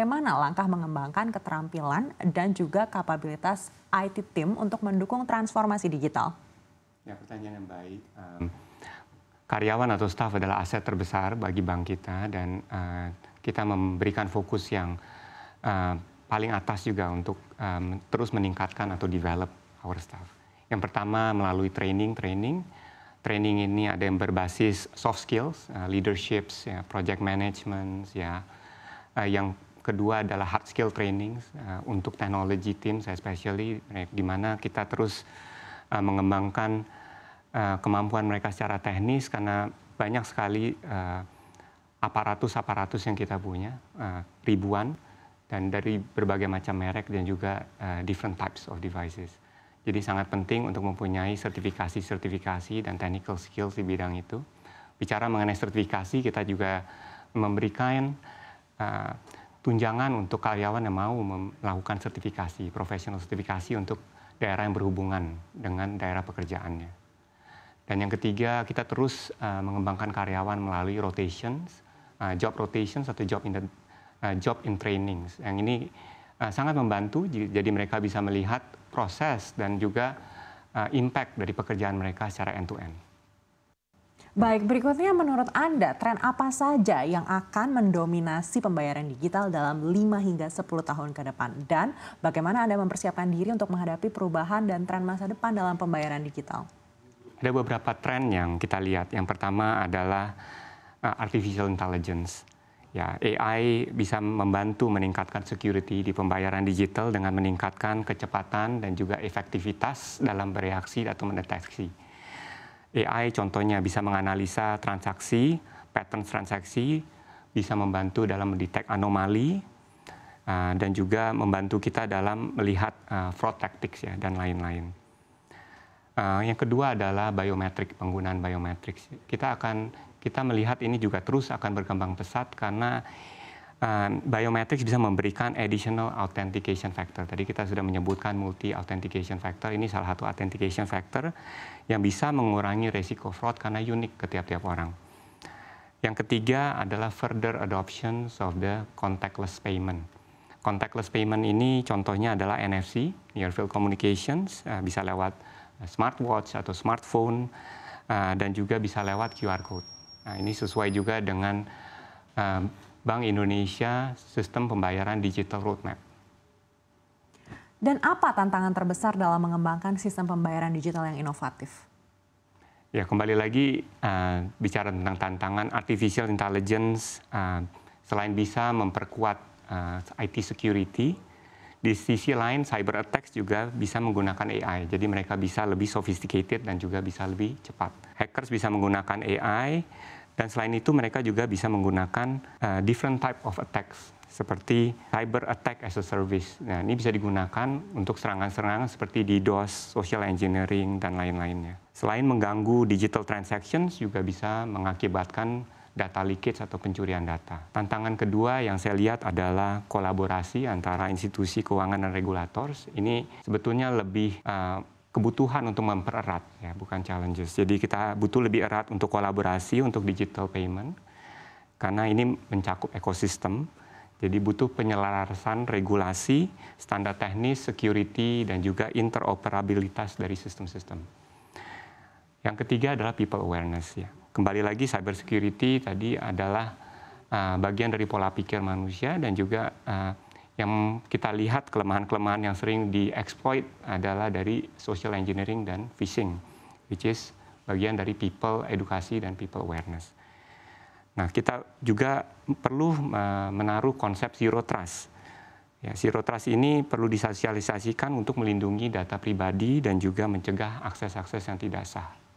bagaimana langkah mengembangkan keterampilan dan juga kapabilitas IT team untuk mendukung transformasi digital? Ya, pertanyaan yang baik. Um, karyawan atau staff adalah aset terbesar bagi bank kita dan uh, kita memberikan fokus yang uh, paling atas juga untuk um, terus meningkatkan atau develop our staff. Yang pertama melalui training, training. Training ini ada yang berbasis soft skills, uh, leaderships, ya, project management, ya. Uh, yang kedua adalah hard skill training uh, untuk technology teams, especially di mana kita terus uh, mengembangkan uh, kemampuan mereka secara teknis karena banyak sekali uh, aparatus-aparatus yang kita punya, uh, ribuan, dan dari berbagai macam merek dan juga uh, different types of devices. Jadi sangat penting untuk mempunyai sertifikasi-sertifikasi dan technical skills di bidang itu. Bicara mengenai sertifikasi, kita juga memberikan uh, tunjangan untuk karyawan yang mau melakukan sertifikasi, profesional sertifikasi untuk daerah yang berhubungan dengan daerah pekerjaannya. Dan yang ketiga, kita terus uh, mengembangkan karyawan melalui rotations, uh, job rotations atau job in the, uh, job in trainings. Yang ini uh, sangat membantu, jadi mereka bisa melihat proses dan juga uh, impact dari pekerjaan mereka secara end to end. Baik, berikutnya menurut Anda tren apa saja yang akan mendominasi pembayaran digital dalam 5 hingga 10 tahun ke depan? Dan bagaimana Anda mempersiapkan diri untuk menghadapi perubahan dan tren masa depan dalam pembayaran digital? Ada beberapa tren yang kita lihat. Yang pertama adalah uh, artificial intelligence ya AI bisa membantu meningkatkan security di pembayaran digital dengan meningkatkan kecepatan dan juga efektivitas dalam bereaksi atau mendeteksi. AI contohnya bisa menganalisa transaksi, pattern transaksi, bisa membantu dalam mendetek anomali uh, dan juga membantu kita dalam melihat uh, fraud tactics ya dan lain-lain. Uh, yang kedua adalah biometrik penggunaan biometrik. Kita akan kita melihat ini juga terus akan berkembang pesat karena uh, biometrics bisa memberikan additional authentication factor. Tadi kita sudah menyebutkan multi authentication factor. Ini salah satu authentication factor yang bisa mengurangi resiko fraud karena unik ke tiap-tiap orang. Yang ketiga adalah further adoption of the contactless payment. Contactless payment ini contohnya adalah NFC, Near Field Communications, uh, bisa lewat smartwatch atau smartphone, dan juga bisa lewat QR code. Nah, ini sesuai juga dengan Bank Indonesia sistem pembayaran digital roadmap. Dan apa tantangan terbesar dalam mengembangkan sistem pembayaran digital yang inovatif? Ya, kembali lagi uh, bicara tentang tantangan artificial intelligence uh, selain bisa memperkuat uh, IT security, di sisi lain cyber attacks juga bisa menggunakan AI. Jadi mereka bisa lebih sophisticated dan juga bisa lebih cepat. Hackers bisa menggunakan AI dan selain itu mereka juga bisa menggunakan uh, different type of attacks seperti cyber attack as a service. Nah, ini bisa digunakan untuk serangan-serangan seperti DDoS, social engineering, dan lain-lainnya. Selain mengganggu digital transactions, juga bisa mengakibatkan data leakage atau pencurian data. Tantangan kedua yang saya lihat adalah kolaborasi antara institusi keuangan dan regulator. Ini sebetulnya lebih uh, kebutuhan untuk mempererat ya, bukan challenges. Jadi kita butuh lebih erat untuk kolaborasi untuk digital payment karena ini mencakup ekosistem. Jadi butuh penyelarasan regulasi, standar teknis, security, dan juga interoperabilitas dari sistem-sistem. Yang ketiga adalah people awareness ya kembali lagi cyber security tadi adalah uh, bagian dari pola pikir manusia dan juga uh, yang kita lihat kelemahan-kelemahan yang sering dieksploit adalah dari social engineering dan phishing, which is bagian dari people edukasi dan people awareness. Nah, kita juga perlu uh, menaruh konsep zero trust. Ya, zero trust ini perlu disosialisasikan untuk melindungi data pribadi dan juga mencegah akses-akses yang tidak sah.